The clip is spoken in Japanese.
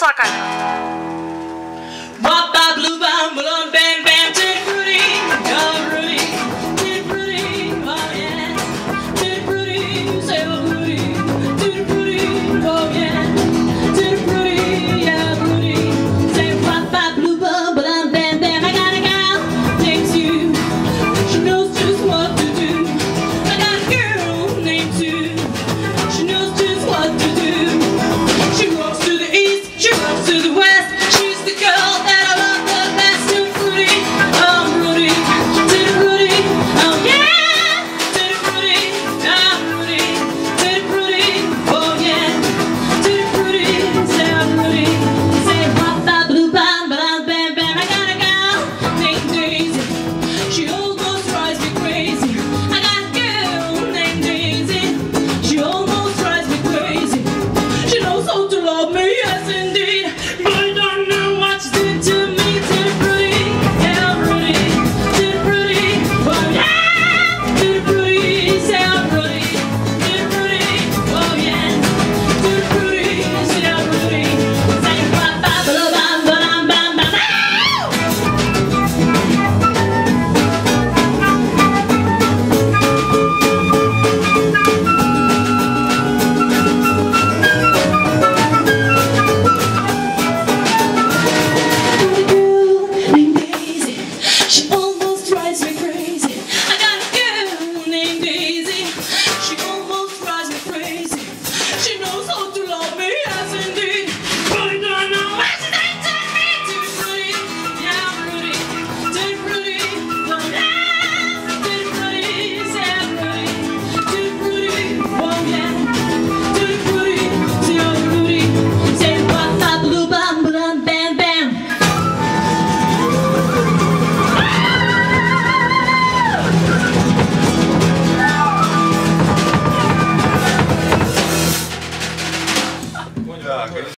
Schlag ein.